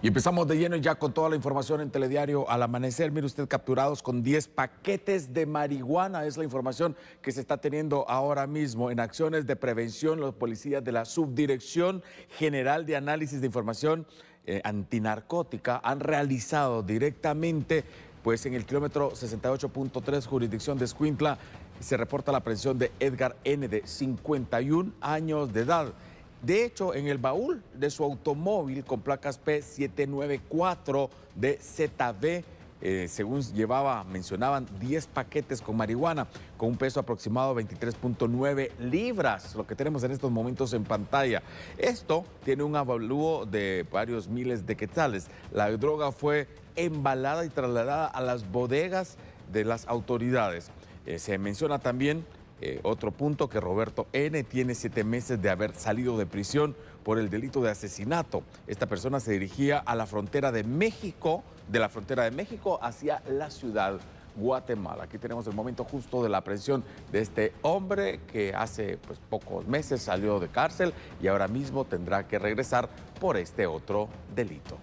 Y empezamos de lleno ya con toda la información en Telediario al amanecer. Mire usted, capturados con 10 paquetes de marihuana. Es la información que se está teniendo ahora mismo en acciones de prevención. Los policías de la Subdirección General de Análisis de Información eh, Antinarcótica han realizado directamente, pues en el kilómetro 68.3, jurisdicción de Escuintla, se reporta la aprehensión de Edgar N. de 51 años de edad. De hecho, en el baúl de su automóvil con placas P794 de ZB, eh, según llevaba, mencionaban 10 paquetes con marihuana, con un peso aproximado de 23.9 libras, lo que tenemos en estos momentos en pantalla. Esto tiene un avalúo de varios miles de quetzales. La droga fue embalada y trasladada a las bodegas de las autoridades. Eh, se menciona también eh, otro punto que Roberto N. tiene siete meses de haber salido de prisión por el delito de asesinato. Esta persona se dirigía a la frontera de México, de la frontera de México hacia la ciudad Guatemala. Aquí tenemos el momento justo de la aprehensión de este hombre que hace pues, pocos meses salió de cárcel y ahora mismo tendrá que regresar por este otro delito.